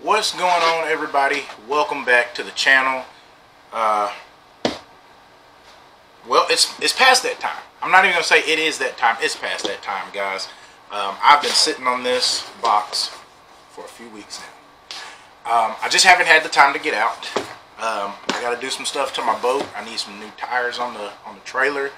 What's going on everybody? Welcome back to the channel. Uh, well, it's it's past that time. I'm not even gonna say it is that time. It's past that time, guys. Um, I've been sitting on this box for a few weeks now. Um, I just haven't had the time to get out. Um, I got to do some stuff to my boat. I need some new tires on the on the trailer.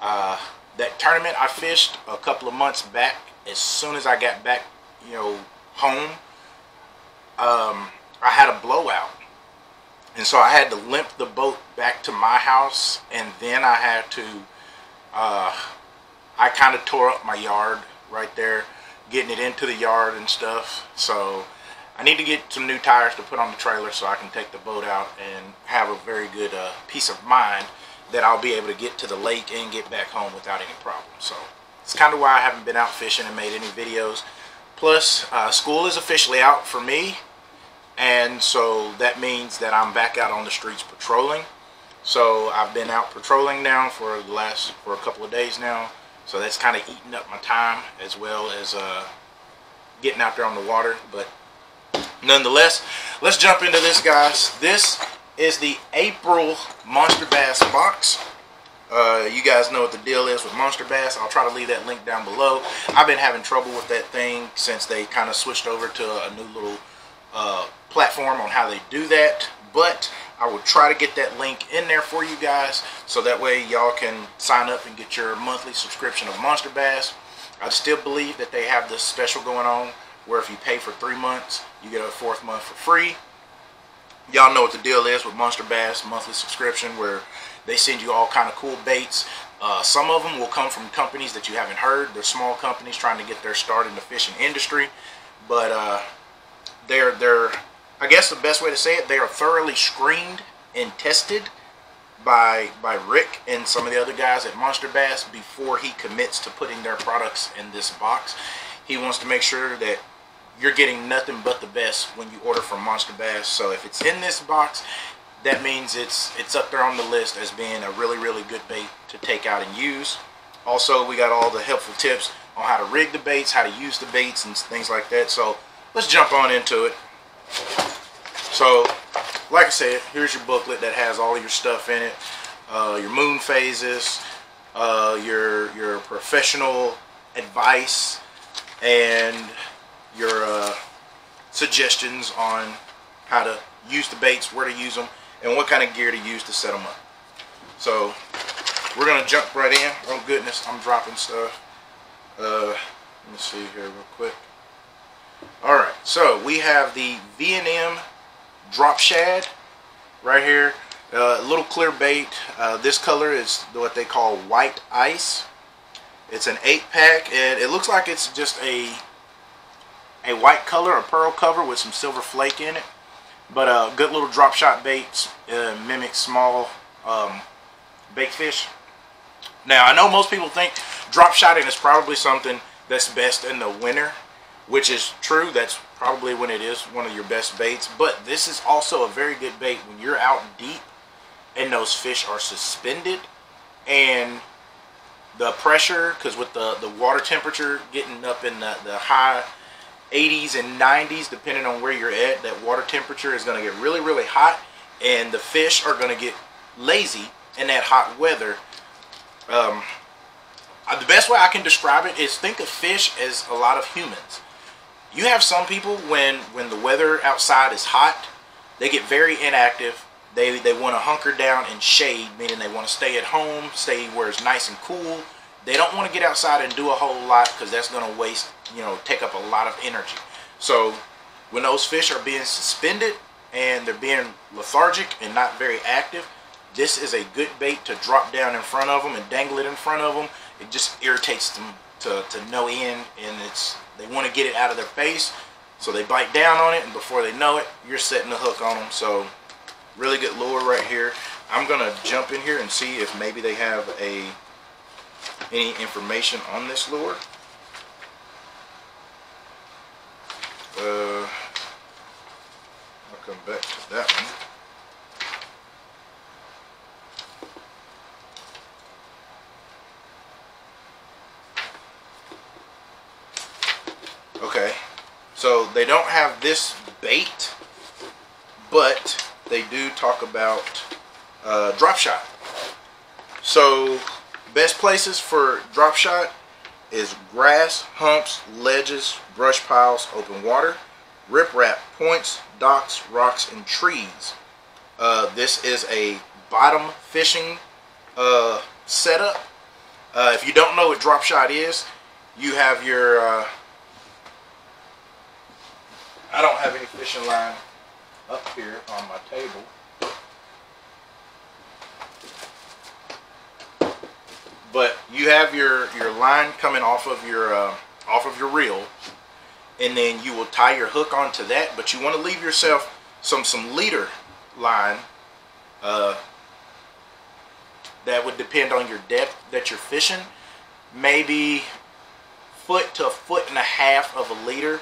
Uh, that tournament I fished a couple of months back. As soon as I got back, you know, home, um, I had a blowout, and so I had to limp the boat back to my house, and then I had to. Uh, I kind of tore up my yard right there, getting it into the yard and stuff. So I need to get some new tires to put on the trailer so I can take the boat out and have a very good uh, peace of mind that I'll be able to get to the lake and get back home without any problem. So it's kind of why I haven't been out fishing and made any videos. Plus, uh, school is officially out for me, and so that means that I'm back out on the streets patrolling. So I've been out patrolling now for the last for a couple of days now. So that's kind of eating up my time as well as uh, getting out there on the water. But nonetheless, let's jump into this, guys. This is the April Monster Bass box. Uh, you guys know what the deal is with Monster Bass. I'll try to leave that link down below. I've been having trouble with that thing since they kind of switched over to a new little uh, platform on how they do that. But I will try to get that link in there for you guys so that way y'all can sign up and get your monthly subscription of Monster Bass. I still believe that they have this special going on where if you pay for three months, you get a fourth month for free. Y'all know what the deal is with Monster Bass monthly subscription where they send you all kind of cool baits. Uh, some of them will come from companies that you haven't heard. They're small companies trying to get their start in the fishing industry. But uh, they're, they're, I guess the best way to say it, they are thoroughly screened and tested by by Rick and some of the other guys at Monster Bass before he commits to putting their products in this box. He wants to make sure that you're getting nothing but the best when you order from Monster Bass. So if it's in this box, that means it's it's up there on the list as being a really really good bait to take out and use. Also, we got all the helpful tips on how to rig the baits, how to use the baits and things like that. So let's jump on into it. So, like I said, here's your booklet that has all your stuff in it. Uh, your moon phases, uh, your your professional advice, and your uh, suggestions on how to use the baits, where to use them, and what kind of gear to use to set them up. So we're gonna jump right in. Oh goodness, I'm dropping stuff. Uh, let me see here real quick. All right, so we have the V&M drop shad right here. A uh, little clear bait. Uh, this color is what they call white ice. It's an eight pack, and it looks like it's just a a white color, a pearl cover with some silver flake in it. But a uh, good little drop shot baits uh, mimic small um, bait fish. Now I know most people think drop shotting is probably something that's best in the winter, which is true. That's probably when it is one of your best baits. But this is also a very good bait when you're out deep and those fish are suspended and the pressure, because with the, the water temperature getting up in the, the high 80s and 90s, depending on where you're at, that water temperature is going to get really, really hot, and the fish are going to get lazy in that hot weather. Um, uh, the best way I can describe it is think of fish as a lot of humans. You have some people when when the weather outside is hot, they get very inactive. They they want to hunker down in shade, meaning they want to stay at home, stay where it's nice and cool. They don't want to get outside and do a whole lot because that's going to waste, you know, take up a lot of energy. So when those fish are being suspended and they're being lethargic and not very active, this is a good bait to drop down in front of them and dangle it in front of them. It just irritates them to, to no end and it's they want to get it out of their face so they bite down on it and before they know it you're setting the hook on them so really good lure right here. I'm gonna jump in here and see if maybe they have a any information on this lure. Uh, I'll come back to that one Okay, so they don't have this bait, but they do talk about uh, drop shot. So, best places for drop shot is grass, humps, ledges, brush piles, open water, riprap, points, docks, rocks, and trees. Uh, this is a bottom fishing uh, setup. Uh, if you don't know what drop shot is, you have your. I don't have any fishing line up here on my table. But you have your your line coming off of your uh, off of your reel, and then you will tie your hook onto that. But you want to leave yourself some some leader line. Uh, that would depend on your depth that you're fishing. Maybe foot to a foot and a half of a leader,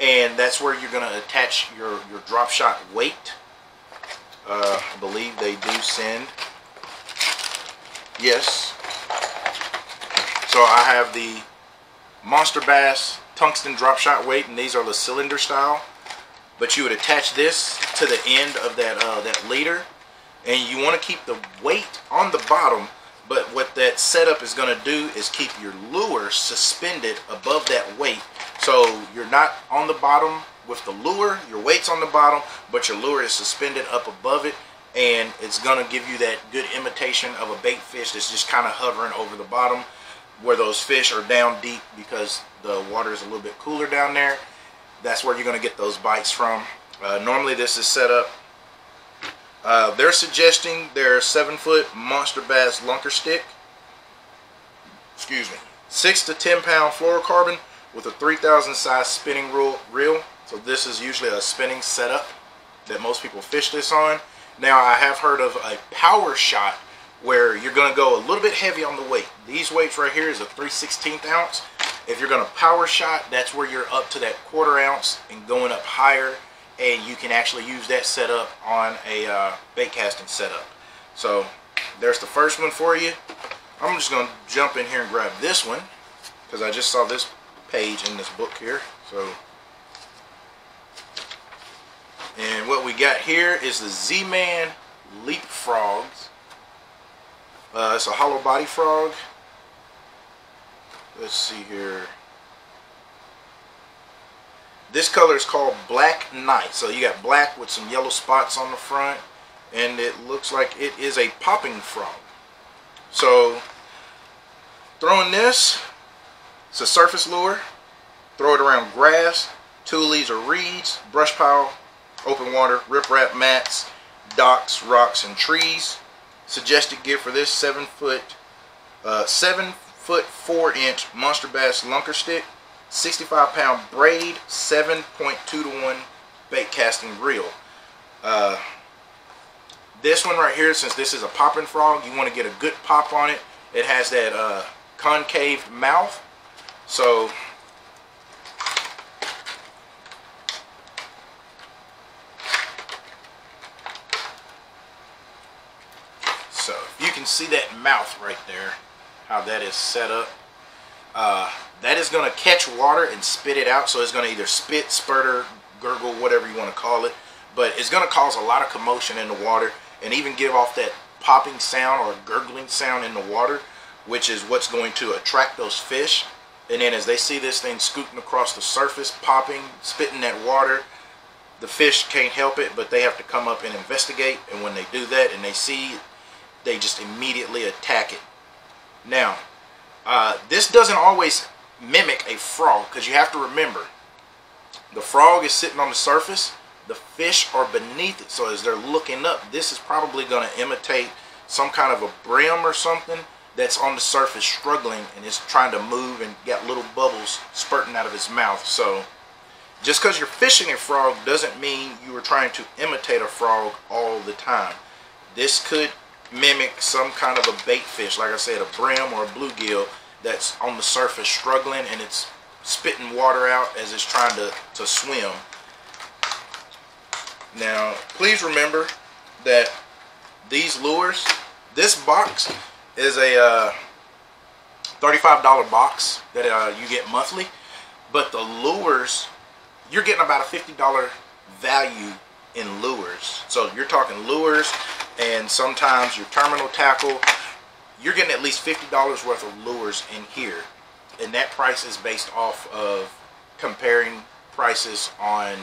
and that's where you're going to attach your your drop shot weight. Uh, I believe they do send. Yes, so I have the Monster Bass tungsten drop shot weight, and these are the cylinder style. But you would attach this to the end of that uh, that leader, and you want to keep the weight on the bottom. But what that setup is going to do is keep your lure suspended above that weight. So you're not on the bottom with the lure, your weight's on the bottom, but your lure is suspended up above it and it's going to give you that good imitation of a bait fish that's just kind of hovering over the bottom where those fish are down deep because the water is a little bit cooler down there. That's where you're going to get those bites from. Uh, normally this is set up. Uh, they're suggesting their 7 foot monster bass lunker stick. Excuse me. 6 to 10 pound fluorocarbon with a 3000 size spinning reel. So this is usually a spinning setup that most people fish this on. Now I have heard of a power shot where you're going to go a little bit heavy on the weight. These weights right here is a 3 16th ounce. If you're going to power shot, that's where you're up to that quarter ounce and going up higher. And you can actually use that setup on a uh, bait casting setup. So there's the first one for you. I'm just going to jump in here and grab this one because I just saw this page in this book here. So, and what we got here is the Z-Man Leap FroZ uh, it's a hollow body frog. Let's see here. This color is called Black Knight. So you got black with some yellow spots on the front. And it looks like it is a popping frog. So throwing this, it's a surface lure. Throw it around grass, tules or reeds, brush pile, open water, riprap mats, docks, rocks, and trees. Suggested gear for this seven foot, uh, seven foot four inch monster bass lunker stick, 65 pound braid, 7.2 to one bait casting reel. Uh, this one right here, since this is a popping frog, you want to get a good pop on it. It has that uh, concave mouth. So So you can see that mouth right there, how that is set up. Uh, that is going to catch water and spit it out. So it's going to either spit, spurter, gurgle, whatever you want to call it. But it's going to cause a lot of commotion in the water and even give off that popping sound or gurgling sound in the water, which is what's going to attract those fish. And then as they see this thing scooting across the surface, popping, spitting that water, the fish can't help it, but they have to come up and investigate. And when they do that and they see it, they just immediately attack it. Now, uh, this doesn't always mimic a frog because you have to remember the frog is sitting on the surface, the fish are beneath it. So as they're looking up, this is probably going to imitate some kind of a brim or something that's on the surface struggling and is trying to move and got little bubbles spurting out of his mouth. So just because you're fishing a frog doesn't mean you are trying to imitate a frog all the time. This could mimic some kind of a bait fish, like I said, a brim or a bluegill that's on the surface struggling and it's spitting water out as it's trying to, to swim. Now, please remember that these lures, this box is a uh, $35 box that uh, you get monthly, but the lures, you're getting about a $50 value in lures. So you're talking lures and sometimes your terminal tackle. You're getting at least $50 worth of lures in here. And that price is based off of comparing prices on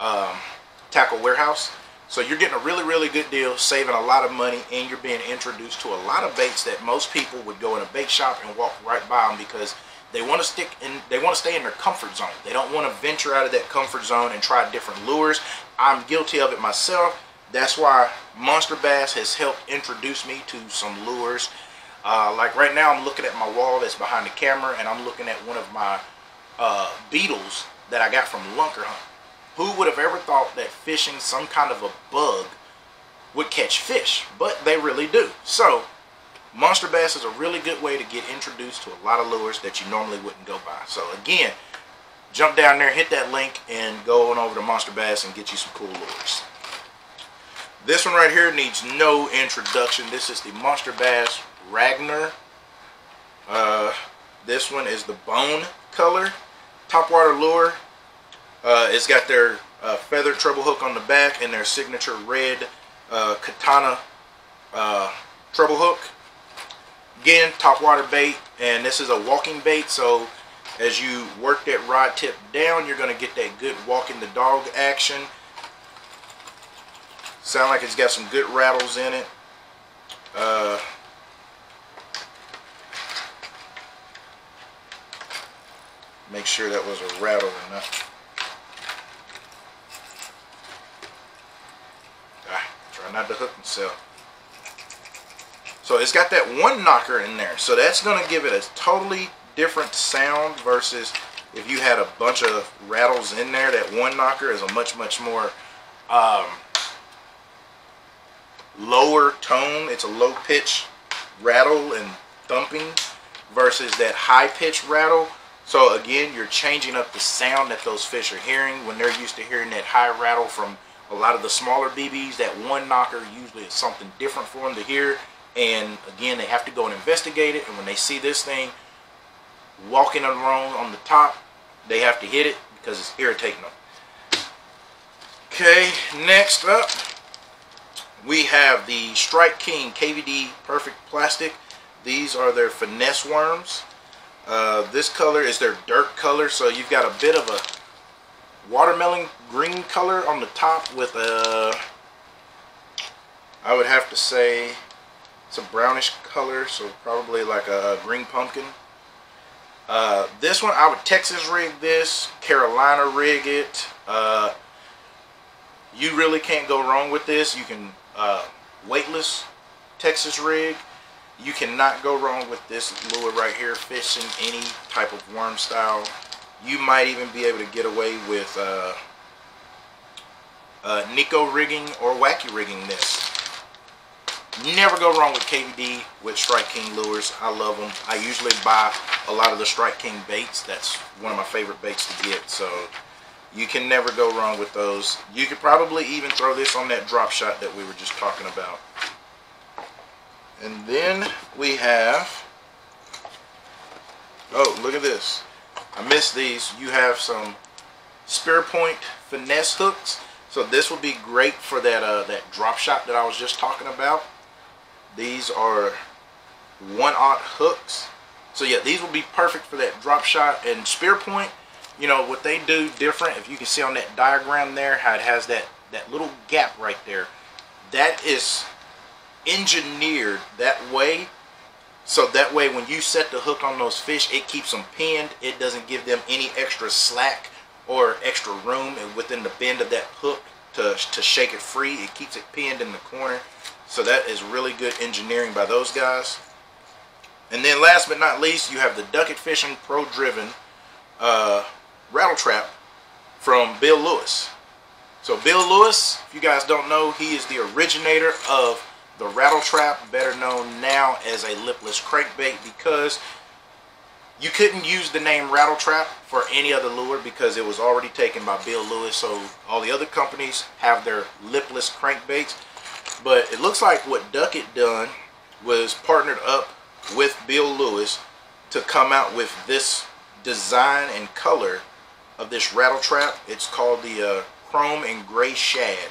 um, Tackle Warehouse. So you're getting a really, really good deal, saving a lot of money, and you're being introduced to a lot of baits that most people would go in a bait shop and walk right by them because they want to stick in, they want to stay in their comfort zone. They don't want to venture out of that comfort zone and try different lures. I'm guilty of it myself. That's why Monster Bass has helped introduce me to some lures. Uh, like right now, I'm looking at my wall that's behind the camera, and I'm looking at one of my uh, beetles that I got from LunkerHunt. Who would have ever thought that fishing some kind of a bug would catch fish? But they really do. So, Monster Bass is a really good way to get introduced to a lot of lures that you normally wouldn't go by. So again, jump down there, hit that link, and go on over to Monster Bass and get you some cool lures. This one right here needs no introduction. This is the Monster Bass Ragnar. Uh, this one is the bone color topwater lure. Uh, it's got their uh, feathered treble hook on the back and their signature red uh, katana uh, treble hook. Again, topwater bait, and this is a walking bait, so as you work that rod tip down, you're going to get that good walking the dog action. Sound like it's got some good rattles in it. Uh, make sure that was a rattle or not. Ah, try not to hook myself. So it's got that one knocker in there. So that's going to give it a totally different sound versus if you had a bunch of rattles in there. That one knocker is a much, much more um, lower tone. It's a low pitch rattle and thumping versus that high pitch rattle so again, you're changing up the sound that those fish are hearing when they're used to hearing that high rattle from a lot of the smaller BBs. That one knocker usually is something different for them to hear. And again, they have to go and investigate it. And when they see this thing walking around on the top, they have to hit it because it's irritating them. Okay, next up, we have the Strike King KVD Perfect Plastic. These are their finesse worms. Uh, this color is their dirt color, so you've got a bit of a watermelon green color on the top with a, I would have to say, it's a brownish color, so probably like a green pumpkin. Uh, this one, I would Texas rig this, Carolina rig it. Uh, you really can't go wrong with this. You can uh, weightless Texas rig. You cannot go wrong with this lure right here, fishing any type of worm style. You might even be able to get away with uh, Neko rigging or wacky rigging this. Never go wrong with KVD with Strike King lures. I love them. I usually buy a lot of the Strike King baits. That's one of my favorite baits to get. So you can never go wrong with those. You could probably even throw this on that drop shot that we were just talking about. And then we have, oh, look at this. I missed these. You have some spear point finesse hooks. So this will be great for that uh, that drop shot that I was just talking about. These are one aught hooks. So yeah, these will be perfect for that drop shot and spear point. You know what they do different. If you can see on that diagram there, how it has that that little gap right there. That is engineered that way so that way when you set the hook on those fish it keeps them pinned it doesn't give them any extra slack or extra room within the bend of that hook to, to shake it free it keeps it pinned in the corner. So that is really good engineering by those guys. And then last but not least you have the Duckett Fishing Pro Driven uh, rattle trap from Bill Lewis. So Bill Lewis if you guys don't know he is the originator of the rattle trap, better known now as a lipless crankbait because you couldn't use the name rattle trap for any other lure because it was already taken by Bill Lewis. So all the other companies have their lipless crankbaits. But it looks like what Duckett done was partnered up with Bill Lewis to come out with this design and color of this rattle trap. It's called the uh, chrome and gray shad.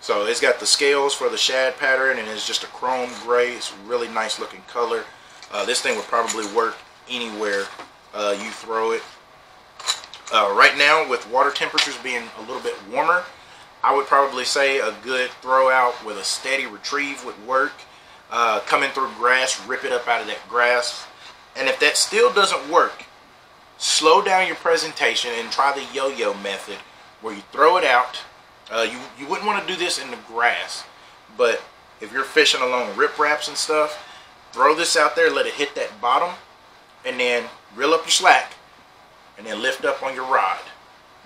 So it's got the scales for the shad pattern and it's just a chrome gray. It's a really nice looking color. Uh, this thing would probably work anywhere uh, you throw it. Uh, right now with water temperatures being a little bit warmer, I would probably say a good throw out with a steady retrieve would work. Uh, coming through grass, rip it up out of that grass. And if that still doesn't work, slow down your presentation and try the yo-yo method where you throw it out. Uh, you, you wouldn't want to do this in the grass, but if you're fishing along ripraps and stuff, throw this out there, let it hit that bottom, and then reel up your slack, and then lift up on your rod.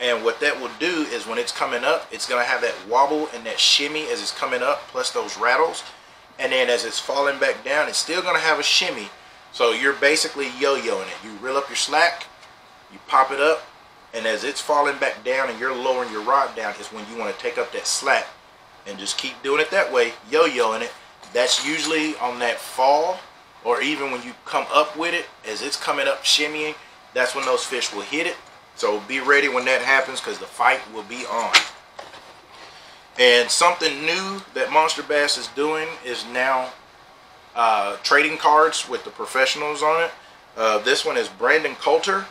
And what that will do is when it's coming up, it's going to have that wobble and that shimmy as it's coming up, plus those rattles. And then as it's falling back down, it's still going to have a shimmy. So you're basically yo-yoing it. You reel up your slack, you pop it up, and as it's falling back down and you're lowering your rod down is when you want to take up that slack and just keep doing it that way, yo-yoing it. That's usually on that fall or even when you come up with it, as it's coming up shimmying, that's when those fish will hit it. So be ready when that happens because the fight will be on. And something new that Monster Bass is doing is now uh, trading cards with the professionals on it. Uh, this one is Brandon Coulter.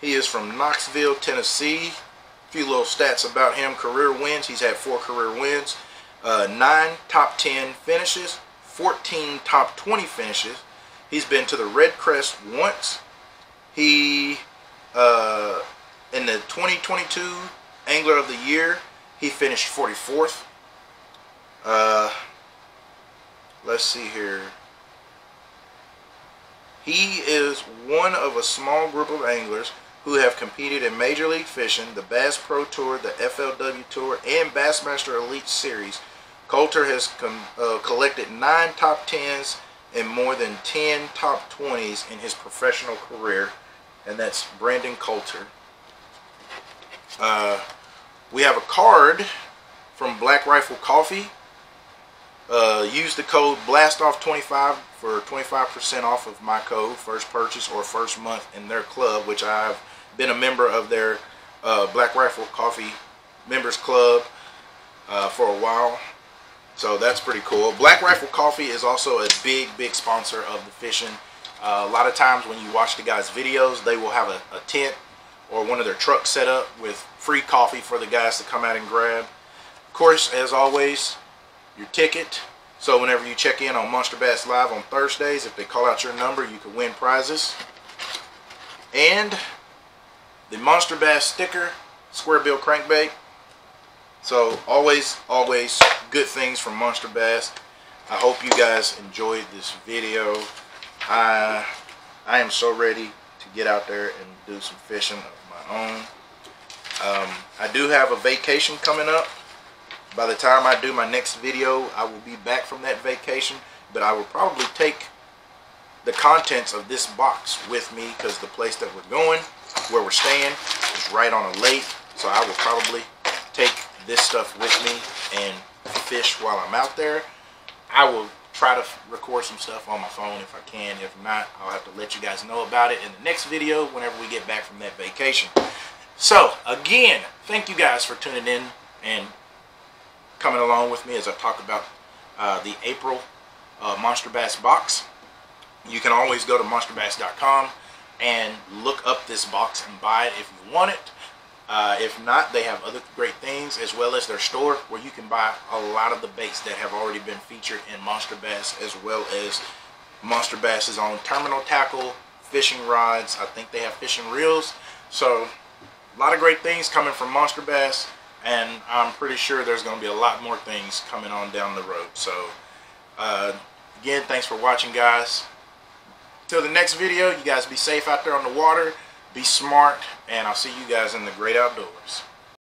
He is from Knoxville, Tennessee. A few little stats about him. Career wins. He's had four career wins. Uh, nine top 10 finishes. 14 top 20 finishes. He's been to the REDCREST once. He, uh, in the 2022 Angler of the Year, he finished 44th. Uh, let's see here. He is one of a small group of anglers who have competed in Major League Fishing, the Bass Pro Tour, the FLW Tour, and Bassmaster Elite Series. Coulter has uh, collected nine top 10s and more than 10 top 20s in his professional career, and that's Brandon Coulter. Uh, we have a card from Black Rifle Coffee. Uh, use the code BLASTOFF25 for 25% off of my code, first purchase or first month in their club, which I've been a member of their uh, Black Rifle Coffee Members Club uh, for a while. So that's pretty cool. Black Rifle Coffee is also a big, big sponsor of the fishing. Uh, a lot of times when you watch the guys' videos, they will have a, a tent or one of their trucks set up with free coffee for the guys to come out and grab. Of course, as always, your ticket. So whenever you check in on Monster Bass Live on Thursdays, if they call out your number, you can win prizes. And the Monster Bass sticker, square bill crankbait. So always, always good things from Monster Bass. I hope you guys enjoyed this video. I, I am so ready to get out there and do some fishing of my own. Um, I do have a vacation coming up. By the time I do my next video, I will be back from that vacation. But I will probably take the contents of this box with me because the place that we're going, where we're staying, is right on a lake. So I will probably take this stuff with me and fish while I'm out there. I will try to record some stuff on my phone if I can. If not, I'll have to let you guys know about it in the next video whenever we get back from that vacation. So, again, thank you guys for tuning in and coming along with me as I talk about uh, the April uh, Monster Bass box. You can always go to monsterbass.com and look up this box and buy it if you want it. Uh, if not, they have other great things as well as their store where you can buy a lot of the baits that have already been featured in Monster Bass as well as Monster Bass's own terminal tackle, fishing rods. I think they have fishing reels. So a lot of great things coming from Monster Bass and I'm pretty sure there's going to be a lot more things coming on down the road. So uh, again, thanks for watching guys. Till the next video, you guys be safe out there on the water. Be smart, and I'll see you guys in the great outdoors.